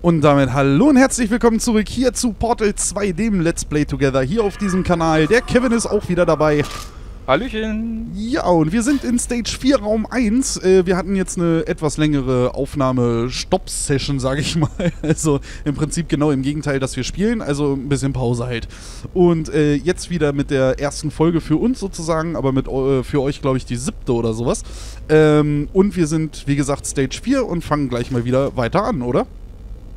Und damit hallo und herzlich willkommen zurück hier zu Portal 2, dem Let's Play Together, hier auf diesem Kanal. Der Kevin ist auch wieder dabei. Hallöchen. Ja, und wir sind in Stage 4, Raum 1. Äh, wir hatten jetzt eine etwas längere Aufnahme-Stopp-Session, sage ich mal. Also im Prinzip genau im Gegenteil, dass wir spielen, also ein bisschen Pause halt. Und äh, jetzt wieder mit der ersten Folge für uns sozusagen, aber mit äh, für euch, glaube ich, die siebte oder sowas. Ähm, und wir sind, wie gesagt, Stage 4 und fangen gleich mal wieder weiter an, oder?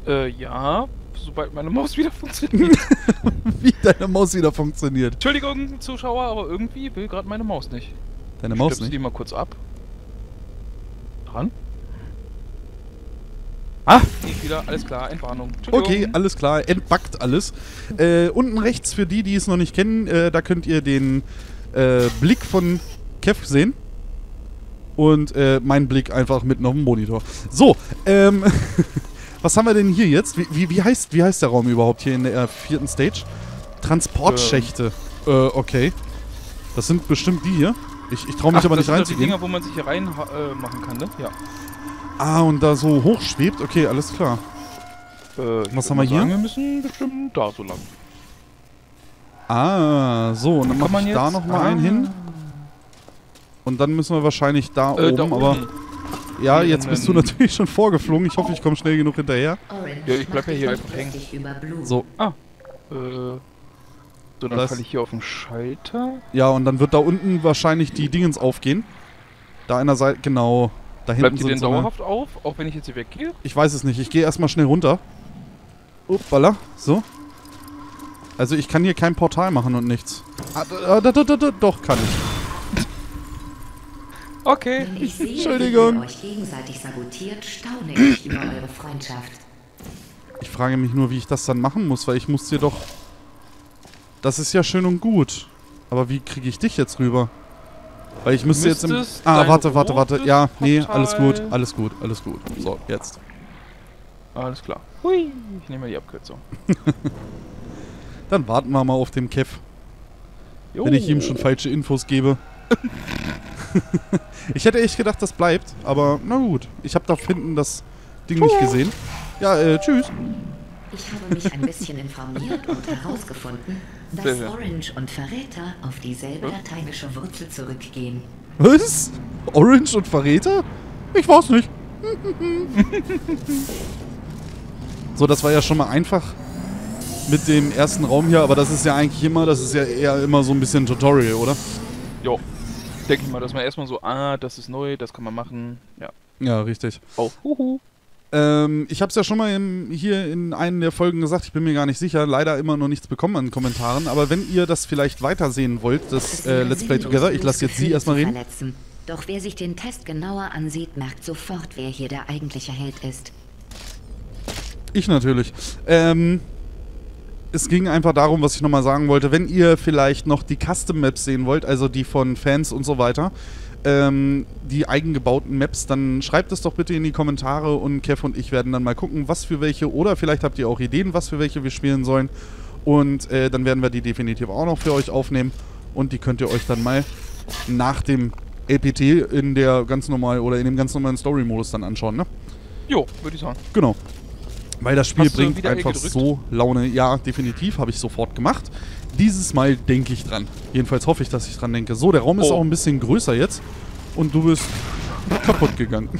Äh, ja, sobald meine Maus wieder funktioniert. wie deine Maus wieder funktioniert. Entschuldigung, Zuschauer, aber irgendwie will gerade meine Maus nicht. Deine Maus Stöpsel nicht? die mal kurz ab. Dran. Ah, geht wieder, alles klar, Entwarnung. Okay, alles klar, entbackt alles. Äh, unten rechts für die, die es noch nicht kennen, äh, da könnt ihr den äh, Blick von Kev sehen. Und äh, meinen Blick einfach mitten auf dem Monitor. So, ähm, was haben wir denn hier jetzt? Wie, wie, wie, heißt, wie heißt der Raum überhaupt hier in der äh, vierten Stage? Transportschächte. Äh, okay. Das sind bestimmt die hier. Ich, ich traue mich Ach, aber das nicht sind doch die reinzugehen. Dinger, wo man sich hier rein äh, machen kann, ne? Ja. Ah, und da so hoch schwebt. Okay, alles klar. Äh, Was haben wir hier? Sagen, wir müssen bestimmt da so lang. Ah, so, und dann Kann mache man ich da nochmal einen Ah. hin. Und dann müssen wir wahrscheinlich da Äh, oben, da aber oben. Ja, jetzt bist du natürlich schon vorgeflogen. Ich hoffe, ich komme schnell genug hinterher. Ja, ich bleib ja hier einfach hängen. So, Äh, so, dann falle ich hier auf den Schalter. ja, und dann wird da unten wahrscheinlich die Dingens aufgehen. Da einer Seite, genau. Da hinten Bleibt die sind denn so dauerhaft auf, auch wenn ich jetzt hier weggehe? Ich weiß es nicht. Ich gehe erstmal schnell runter. Uppala, so. Also ich kann hier kein Portal machen und nichts. Ah, da, da, da, da, da, doch, kann ich. Okay. Wenn ich sehe, Entschuldigung. wie ihr euch gegenseitig sabotiert, staune ich über eure Freundschaft. Ich frage mich nur, wie ich das dann machen muss, weil ich muss dir doch... Das ist ja schön und gut. Aber wie kriege ich dich jetzt rüber? Weil ich müsste jetzt im... Ah, warte, warte, warte. Ja, nee, alles gut, alles gut, alles gut. So, jetzt. Alles klar. Hui. Ich nehme mal die Abkürzung. Dann warten wir mal auf den Kev, Jo. wenn ich ihm schon falsche Infos gebe. ich hätte echt gedacht, das bleibt, aber na gut. Ich habe da hinten das Ding nicht gesehen. Ja, äh, tschüss. Ich habe mich ein bisschen informiert und herausgefunden, dass. Orange und Verräter auf dieselbe lateinische Wurzel zurückgehen. Was? Orange und Verräter? Ich weiß nicht. so, das war ja schon mal einfach mit dem ersten Raum hier, aber das ist ja eigentlich immer, das ist ja eher immer so ein bisschen Tutorial, oder? Jo. Denke ich mal, dass man erstmal so, ah, das ist neu, das kann man machen. Ja. Ja, richtig. Oh. Huhu. Ähm, ich habe es ja schon mal im, hier in einer der Folgen gesagt, ich bin mir gar nicht sicher, leider immer noch nichts bekommen an Kommentaren, aber wenn ihr das vielleicht weitersehen wollt, das äh, Let's Play Together, ich lasse jetzt sie erstmal reden. verletzen. Doch wer sich den Test genauer ansieht, merkt sofort, wer hier der eigentliche Held ist. Ich natürlich. Ähm, es ging einfach darum, was ich nochmal sagen wollte. Wenn ihr vielleicht noch die Custom Maps sehen wollt, also die von Fans und so weiter, ähm, die eigengebauten Maps, dann schreibt es doch bitte in die Kommentare und Kev und ich werden dann mal gucken, was für welche oder vielleicht habt ihr auch Ideen, was für welche wir spielen sollen. Und äh, dann werden wir die definitiv auch noch für euch aufnehmen und die könnt ihr euch dann mal nach dem LPT in der ganz normal oder in dem ganz normalen Story-Modus dann anschauen, ne? Jo, würde ich sagen. Genau. Weil das Spiel bringt einfach gedrückt? so Laune. Ja, definitiv, habe ich sofort gemacht. Dieses Mal denke ich dran. Jedenfalls hoffe ich, dass ich dran denke. So, der Raum ist Oh. auch ein bisschen größer jetzt. Und du bist kaputt gegangen.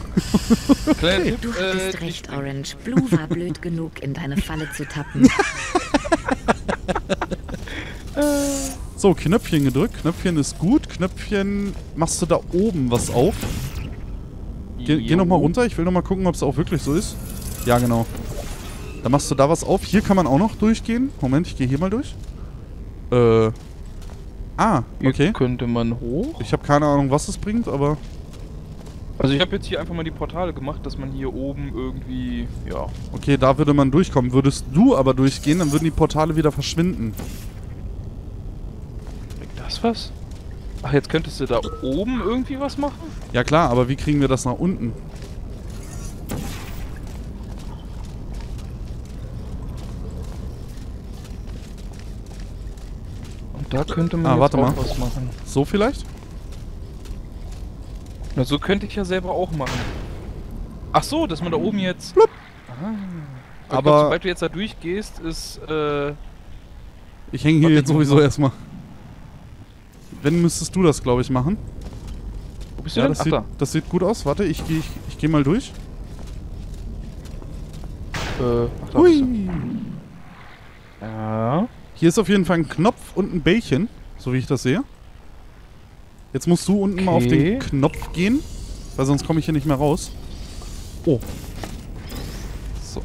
Tipp, Du äh, hattest die recht. Orange. Blue war blöd genug, in deine Falle zu tappen. So, Knöpfchen gedrückt. Knöpfchen ist gut. Knöpfchen machst du da oben was auf. Geh, geh Jo. nochmal runter. Ich will nochmal gucken, ob es auch wirklich so ist. Ja, genau. Dann machst du da was auf. Hier kann man auch noch durchgehen. Moment, ich gehe hier mal durch. Äh. Ah, Hier okay. könnte man hoch. Ich habe keine Ahnung, was es bringt, aber Also ich habe jetzt hier einfach mal die Portale gemacht, dass man hier oben irgendwie, ja. okay, da würde man durchkommen. Würdest du aber durchgehen, dann würden die Portale wieder verschwinden. Bringt das was? Ach, jetzt könntest du da oben irgendwie was machen? Ja klar, aber wie kriegen wir das nach unten? Da könnte man Ah, warte auch mal. was machen. So vielleicht? Na, so könnte ich ja selber auch machen. Ach so, dass man da oben jetzt... Ah. Aber, glaub, sobald du jetzt da durchgehst, ist, äh, Ich hänge hier jetzt sowieso mal. erstmal. Wenn müsstest du das, glaube ich, machen. wo bist du Ja, denn? das Ach sieht, da. das sieht gut aus. Warte, ich gehe ich, ich geh mal durch. Äh, ach. Hui. Hier ist auf jeden Fall ein Knopf und ein Bällchen, so wie ich das sehe. Jetzt musst du unten mal auf Okay. den Knopf gehen, weil sonst komme ich hier nicht mehr raus. Oh. So.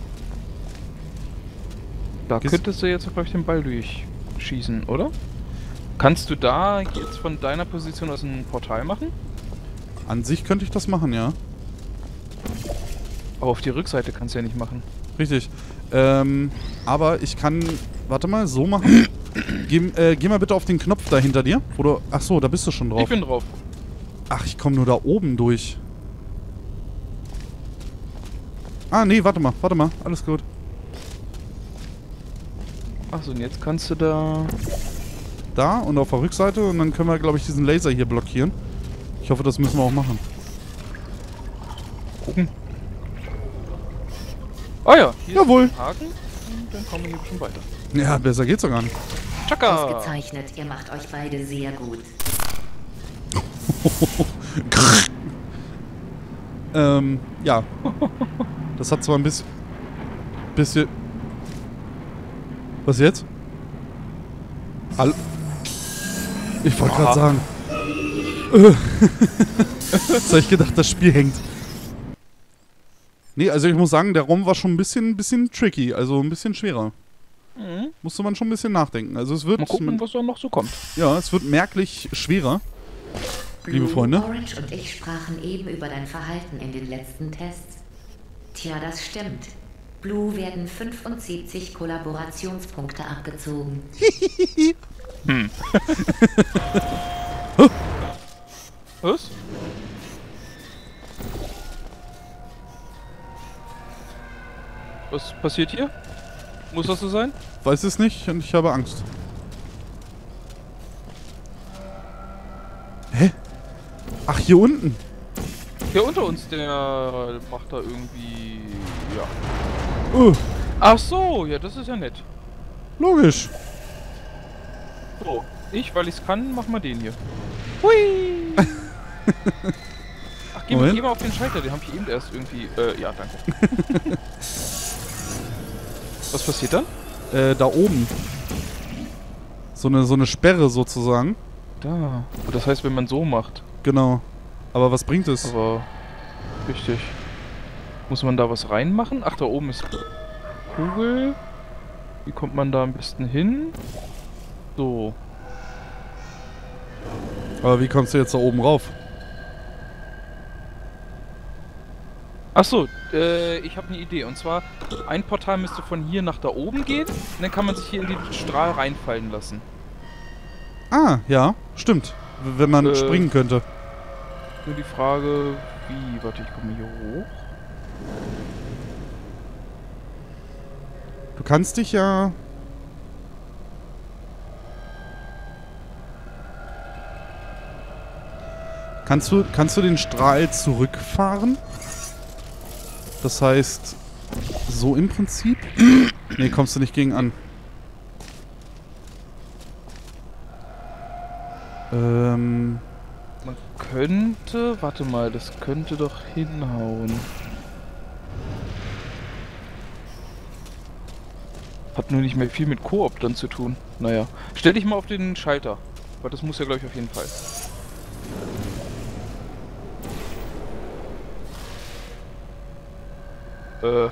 Da Gehst- könntest du jetzt, glaube ich, den Ball durchschießen, oder? Kannst du da jetzt von deiner Position aus ein Portal machen? An sich könnte ich das machen, ja. Aber auf die Rückseite kannst du ja nicht machen. Richtig. Ähm, aber ich kann, warte mal, so machen. Geh, äh, geh mal bitte auf den Knopf da hinter dir. Wo du, ach so, da bist du schon drauf. Ich bin drauf. Ach, ich komme nur da oben durch. Ah, nee, warte mal, warte mal. Alles gut. Achso, und jetzt kannst du da... Da und auf der Rückseite und dann können wir, glaube ich, diesen Laser hier blockieren. Ich hoffe, das müssen wir auch machen. gucken. Ah ja, hier Jawohl. ist ein Haken und dann kommen wir hier bestimmt weiter. Ja, besser geht's doch gar nicht. Tschakka! Ausgezeichnet, ihr macht euch beide sehr gut. ähm, ja. Das hat zwar ein bisschen... Bisschen... Was jetzt? Hallo? Ich wollte gerade sagen. Jetzt hab ich gedacht, das Spiel hängt. Nee, also ich muss sagen, der Raum war schon ein bisschen, bisschen tricky, also ein bisschen schwerer. Mhm. Musste man schon ein bisschen nachdenken. Also es wird, Mal gucken, was da noch so kommt. ja, es wird merklich schwerer. Liebe Blue, Freunde. Orange und ich sprachen eben über dein Verhalten in den letzten Tests. Tja, das stimmt. Blue werden 75 Kollaborationspunkte abgezogen. Was? Was passiert hier? Muss das so sein? Weiß es nicht und ich habe Angst. Hä? Ach, hier unten. Der unter uns, der macht da irgendwie... Ja. Oh, Ach so, ja, das ist ja nett. logisch. So, ich, weil ich's kann, mach mal den hier. Hui! Ach, geh geh mal auf den Schalter, den hab ich eben erst irgendwie... Äh, ja, danke. Was passiert dann? Äh, da oben. So eine, so eine Sperre sozusagen. Da. Das heißt, wenn man so macht. Genau. Aber was bringt es? Aber richtig. Muss man da was reinmachen? Ach, da oben ist Kugel. Wie kommt man da am besten hin? So. Aber wie kommst du jetzt da oben rauf? Ach so, äh, ich habe eine Idee. Und zwar, ein Portal müsste von hier nach da oben gehen. Und dann kann man sich hier in den Strahl reinfallen lassen. Ah, ja, stimmt. W- Wenn man Äh. springen könnte. Nur die Frage, wie? Warte, ich komme hier hoch. Du kannst dich ja. Kannst du, kannst du den Strahl zurückfahren? Das heißt, so im Prinzip? nee, kommst du nicht gegen an. Ähm, Man könnte, warte mal, das könnte doch hinhauen. Hat nur nicht mehr viel mit Koop dann zu tun. Naja. Stell dich mal auf den Schalter. Weil das muss ja, glaube ich, auf jeden Fall. Äh.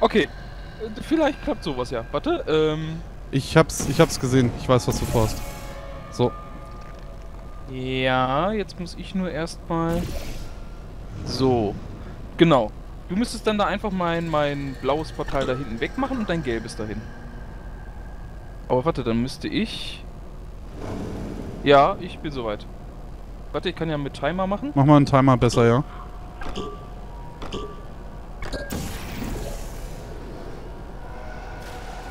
Okay. Äh, Vielleicht klappt sowas ja. Warte, ähm. ich hab's, ich hab's gesehen. Ich weiß, was du vorhast. So. Ja, jetzt muss ich nur erstmal. So. Genau. Du müsstest dann da einfach mein, mein blaues Portal da hinten wegmachen und dein gelbes dahin. Aber warte, dann müsste ich. Ja, ich bin soweit. Warte, ich kann ja mit Timer machen. Mach mal einen Timer besser, ja?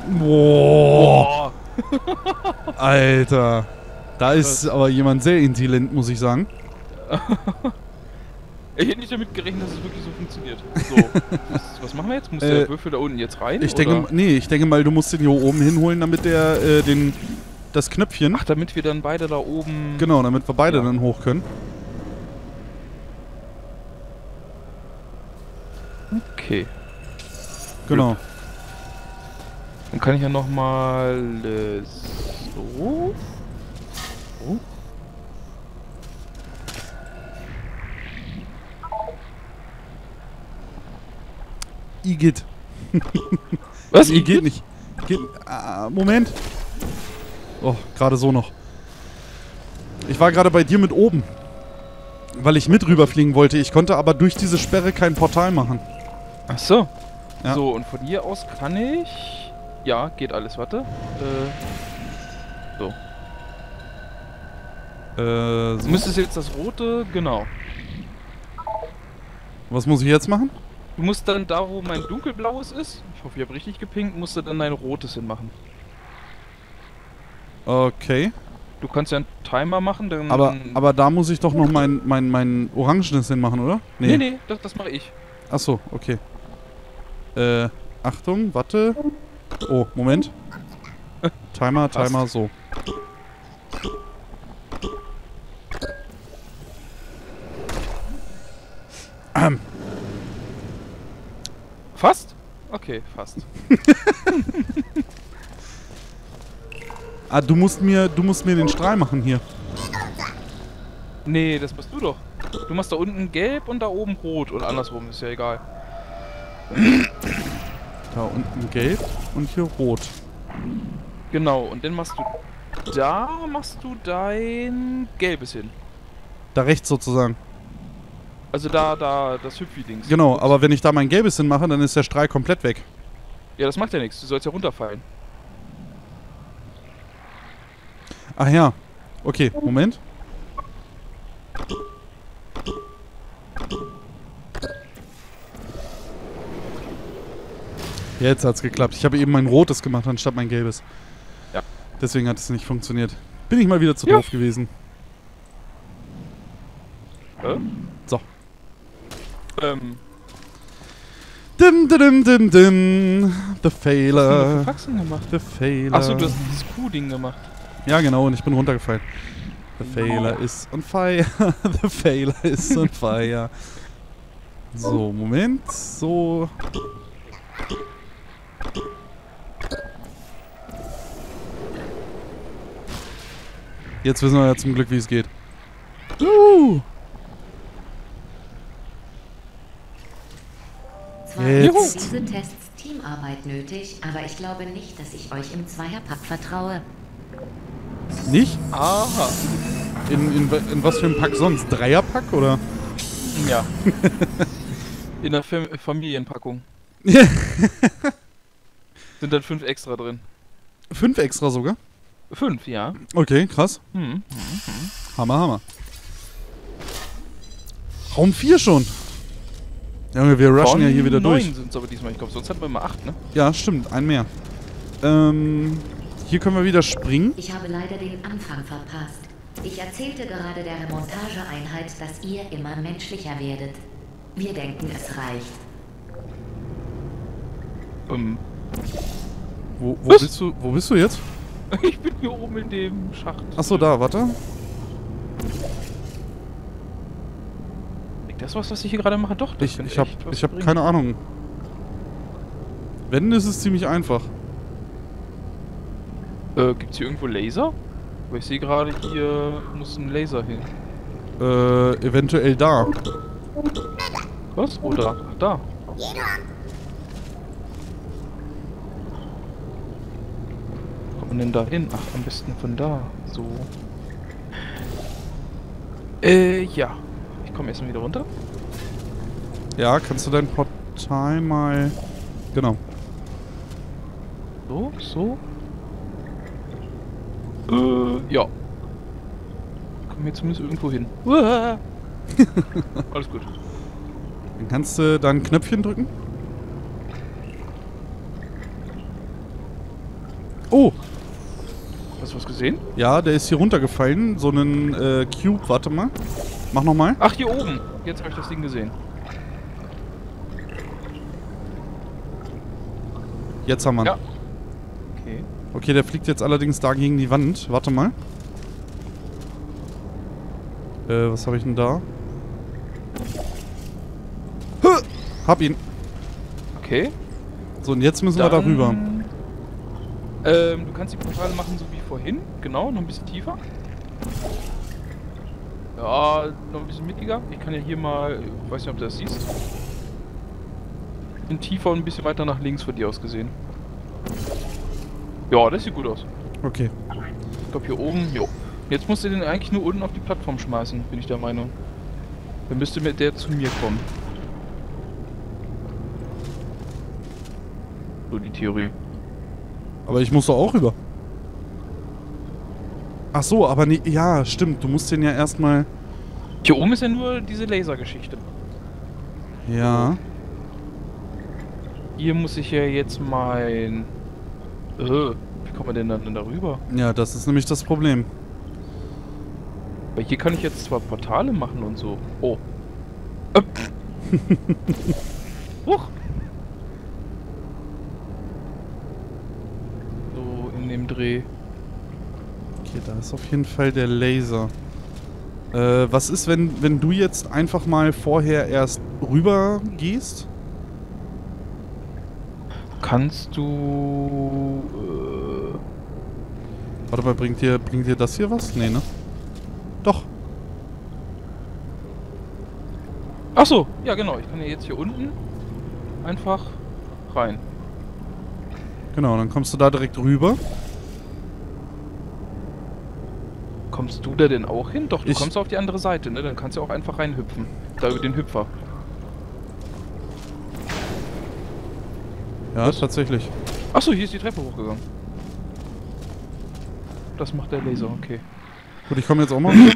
Boah! Alter. Da ist aber jemand sehr intelligent, muss ich sagen. Ich hätte nicht damit gerechnet, dass es wirklich so funktioniert. So, was, was machen wir jetzt? Muss Äh, der Würfel da unten jetzt rein? Ich oder? denke, nee, ich denke mal, du musst den hier oben hinholen, damit der äh, den das Knöpfchen. Ach, damit wir dann beide da oben... Genau, damit wir beide Ja. dann hoch können. Okay. Genau. Dann kann ich ja nochmal äh, so... Oh. Igitt. Was? Nee, geht nicht. Geht, ah, Moment. Oh, gerade so noch. Ich war gerade bei dir mit oben. Weil ich mit rüberfliegen wollte. Ich konnte aber durch diese Sperre kein Portal machen. Ach so. Ja. So, und von hier aus kann ich... Ja, geht alles, warte. Äh, so. Äh, Du so. müsstest jetzt das rote... Genau. Was muss ich jetzt machen? Du musst dann da, wo mein dunkelblaues ist, ich hoffe, ich habe richtig gepinkt, musst du dann dein rotes hinmachen. Okay. Du kannst ja einen Timer machen, dann... Aber, aber da muss ich doch noch mein, mein, mein Orangenes hinmachen, oder? Nee, nee, das, das mache ich. Achso, okay. Äh, Achtung, warte. Oh, Moment. Timer, Passt. Timer, so. Ähm, Fast? Okay, fast. ah, du musst mir, du musst mir den Strahl machen hier. Nee, das machst du doch. Du machst da unten gelb und da oben rot. Oder andersrum, ist ja egal. Da unten gelb und hier rot. Genau, und dann machst du... Da machst du dein gelbes hin. Da rechts sozusagen. Also da, da, das Hüpfi-Dings. Genau, aber wenn ich da mein gelbes hinmache, dann ist der Strahl komplett weg. Ja, das macht ja nichts. Du sollst ja runterfallen. Ach ja. Okay, Moment. Jetzt hat's geklappt. Ich habe eben mein rotes gemacht anstatt mein gelbes. Ja. Deswegen hat es nicht funktioniert. Bin ich mal wieder zu Ja. doof gewesen. Hä? So. Ähm, Dim, dim, dim, dim. The was hast du denn Failer. Gemacht? The Failer. Achso, du hast dieses Q-Ding gemacht. Ja, genau, und ich bin runtergefallen. The Failer is on fire. The Failer is on fire. So, Moment. So. Jetzt wissen wir ja zum Glück, wie es geht. Uh, Zwar Jetzt. sind diese Tests Teamarbeit nötig, aber ich glaube nicht, dass ich euch im Zweierpack vertraue. nicht? Aha. In, in, in was für ein Pack sonst? Dreierpack oder? Ja. In der Fam Familienpackung. Sind dann fünf extra drin. Fünf extra sogar? Fünf, ja. Okay, krass. Hm. Hammer, Hammer. Raum 4 schon. Junge, wir rushen ja hier wieder neun durch. sind es aber diesmal. Ich glaube, sonst hatten wir immer acht, ne? Ja, stimmt, ein mehr. Ähm, hier können wir wieder springen. Ich habe leider den Anfang verpasst. Ich erzählte gerade der Remontageeinheit, dass ihr immer menschlicher werdet. Wir denken, es reicht. Ähm, Wo, wo, bist, du, wo bist du jetzt? ich bin hier oben in dem Schacht. Achso, da, warte. Das was, was ich hier gerade mache? Doch, das Ich, ich habe hab keine Ahnung. Wenn, ist es ziemlich einfach. Äh, gibt's hier irgendwo Laser? Weil ich sehe gerade, hier muss ein Laser hin. Äh, eventuell da. Was? Da? Ach, da. Wo kommt man denn da hin? Ach, am besten von da. So. Äh, ja. Ich komme erstmal wieder runter. Ja, kannst du dein Portal mal... Genau. So, so. Äh, ja. Kommen wir zumindest irgendwo hin. Alles gut. Dann kannst du da ein Knöpfchen drücken. Oh, Hast du was gesehen? ja, der ist hier runtergefallen. So einen äh, Cube, warte mal. Mach nochmal. Ach, hier oben. Jetzt habe ich das Ding gesehen. Jetzt haben wir ihn. Ja. Okay. Okay, der fliegt jetzt allerdings da gegen die Wand. Warte mal. Äh, was habe ich denn da? Hö! Hab ihn. Okay. So, und jetzt müssen wir Dann- darüber. Ähm, du kannst die Portale machen so wie vorhin. Genau, noch ein bisschen tiefer. Ja, noch ein bisschen mittiger. Ich kann ja hier mal, ich weiß nicht, ob du das siehst. Bin tiefer und ein bisschen weiter nach links von dir aus gesehen. Ja, das sieht gut aus. Okay. Ich glaube hier oben, jo. Jetzt musst du den eigentlich nur unten auf die Plattform schmeißen, bin ich der Meinung. Dann müsste mit der zu mir kommen. So die Theorie. Aber ich muss doch auch rüber. Ach so, aber nee, ja, stimmt. Du musst den ja erstmal. Hier oben ist ja nur diese Lasergeschichte. Ja. Hier muss ich ja jetzt mein... Äh, wie kommt man denn dann darüber? Ja, das ist nämlich das Problem. Weil hier kann ich jetzt zwar Portale machen und so. Oh. Äh. Huch. So, in dem Dreh. Ist auf jeden Fall der Laser. Äh, was ist, wenn, wenn du jetzt einfach mal vorher erst rüber gehst? Kannst du... Äh, Warte mal, bringt dir, bringt dir das hier was? Nee, ne? Doch. Ach so, ja genau. Ich kann ja jetzt hier unten einfach rein. Genau, dann kommst du da direkt rüber. Kommst du da denn auch hin? Doch, du Ich- kommst auf die andere Seite, ne? Dann kannst du auch einfach reinhüpfen. Da über den Hüpfer. Ja, Was? tatsächlich. Achso, hier ist die Treppe hochgegangen. Das macht der Laser, okay. Gut, ich komme jetzt auch mal. Und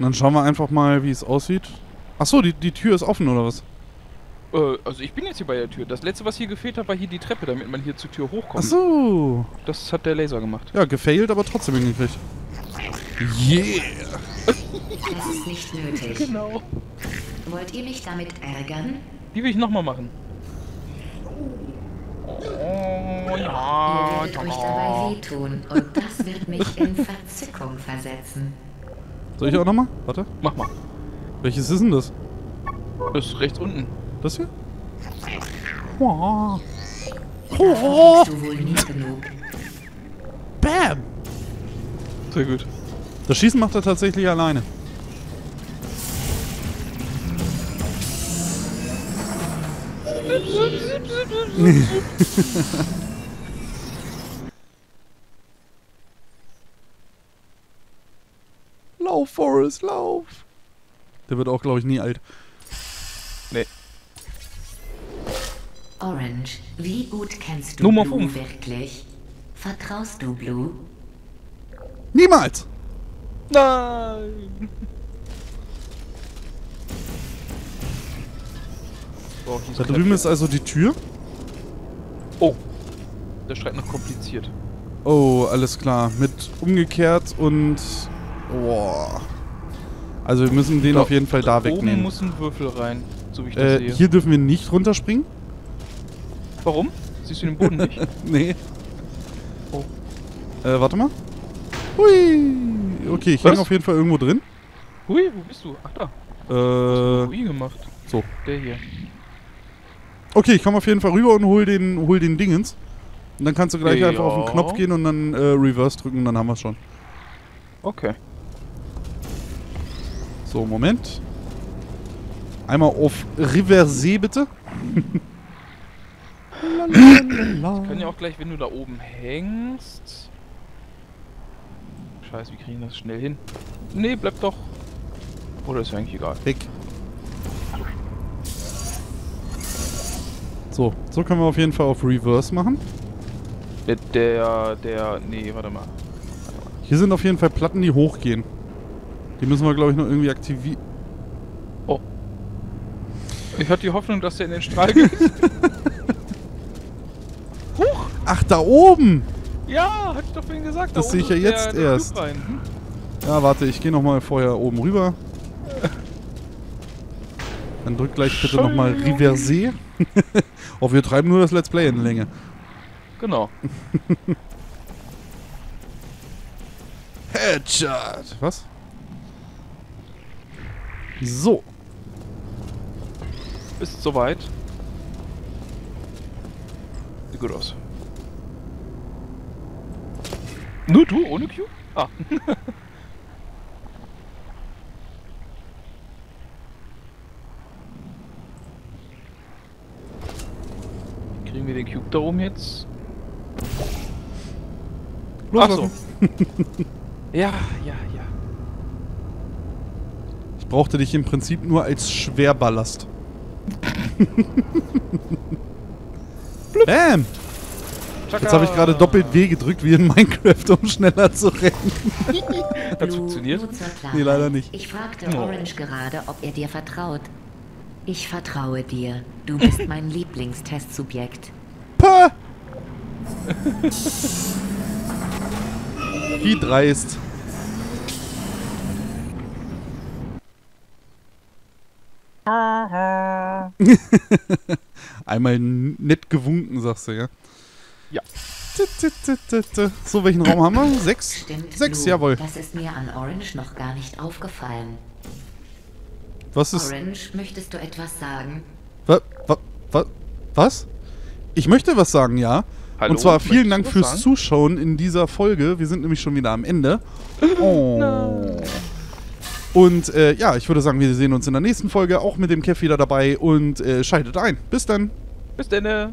dann schauen wir einfach mal, wie es aussieht. Ach so, die, die Tür ist offen, oder was? Äh, also ich bin jetzt hier bei der Tür. Das letzte, was hier gefehlt hat, war hier die Treppe, damit man hier zur Tür hochkommt. Ach so. Das hat der Laser gemacht. Ja, gefailt, aber trotzdem hingekriegt. Yeah. Das ist nicht nötig. Genau. Wollt ihr mich damit ärgern? Die will ich nochmal machen. Oh, Ihr ja. werdet euch dabei wehtun und das wird mich in Verzückung versetzen. Soll ich auch nochmal? Warte. Mach mal. Welches ist denn das? Das ist rechts unten. Das hier? Nie genug. Bam! Sehr gut. Das Schießen macht er tatsächlich alleine. lauf, Forrest, lauf! Der wird auch, glaube ich, nie alt. Orange, wie gut kennst du Nummer Blue fünf. wirklich? Vertraust du Blue? Niemals! Nein! Hier Da drüben Tür. ist also die Tür. Oh. Der schreit noch kompliziert. Oh, alles klar. Mit umgekehrt und... Boah. Also wir müssen den Da- auf jeden Fall da Oben wegnehmen. muss ein Würfel rein, so wie ich das Äh, sehe. hier dürfen wir nicht runterspringen. Warum? Siehst du den Boden nicht? Nee. Oh. Äh, warte mal. Hui. Okay, ich Was? hänge auf jeden Fall irgendwo drin. Hui, wo bist du? Ach da. Äh, Hui gemacht. so. Der hier. Okay, ich komme auf jeden Fall rüber und hol den, hol den Dingens. Und dann kannst du gleich Ja. einfach auf den Knopf gehen und dann äh, Reverse drücken und dann haben wir schon. Okay. So, Moment. Einmal auf Reverse bitte. Können ja auch gleich, wenn du da oben hängst. Scheiße, wie kriegen wir das schnell hin? Nee, bleib doch. Oder ist ja eigentlich egal. Weg. So, so können wir auf jeden Fall auf Reverse machen. Der, der, der, nee, warte mal. Hier sind auf jeden Fall Platten, die hochgehen. Die müssen wir, glaube ich, noch irgendwie aktivieren. Oh. Ich hatte die Hoffnung, dass der in den Strahl geht. Ach, da oben! Ja, hatte ich doch vorhin gesagt. da Das sehe ich ja jetzt der, der erst. Hm? Ja, warte, ich gehe nochmal vorher oben rüber. Dann drück gleich bitte nochmal Reverse. oh, wir treiben nur das Let's Play in Länge. Genau. Headshot. Was? So. Ist soweit. Sieht gut aus. Nur du, ohne Q? Ah. Kriegen wir den Cube da oben jetzt? Ach so. Loslassen. Ja, ja, ja. Ich brauchte dich im Prinzip nur als Schwerballast. Bam! Jetzt habe ich gerade doppelt W gedrückt wie in Minecraft, um schneller zu rennen. Hat's funktioniert? Nee, leider nicht. Ich fragte Oh. Orange gerade, ob er dir vertraut. Ich vertraue dir. Du bist mein Lieblingstestsubjekt. Pah! Wie dreist. Einmal nett gewunken, sagst du, ja? Ja. So, welchen Raum haben wir? Sechs? Stimmt, Sechs, Blue. jawohl. Das ist mir an Orange noch gar nicht aufgefallen. Was ist. Orange, möchtest du etwas sagen? Wa, wa, wa, was? Ich möchte was sagen, ja. Hallo, Und zwar vielen Dank fürs sagen? Zuschauen in dieser Folge. Wir sind nämlich schon wieder am Ende. Oh. Und äh, ja, ich würde sagen, wir sehen uns in der nächsten Folge auch mit dem Kev wieder dabei und äh, schaltet ein. Bis dann. Bis dann.